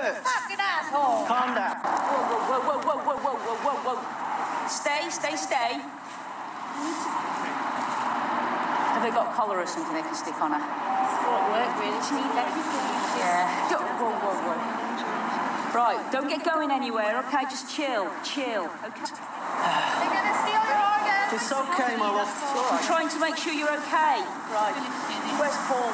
hurts. Fucking asshole. Calm down. Whoa, whoa, whoa, whoa, whoa, whoa, whoa, whoa, whoa. Stay, stay, stay. Have they got collar or something they can stick on her? Won't work really. She needs everything. Yeah. Don't, whoa, whoa, whoa. Right, don't get going anywhere, okay? Just chill, chill, okay? They're gonna steal your organs. It's okay, my love. It's I'm trying to make sure you're okay. Right. Where's Paul?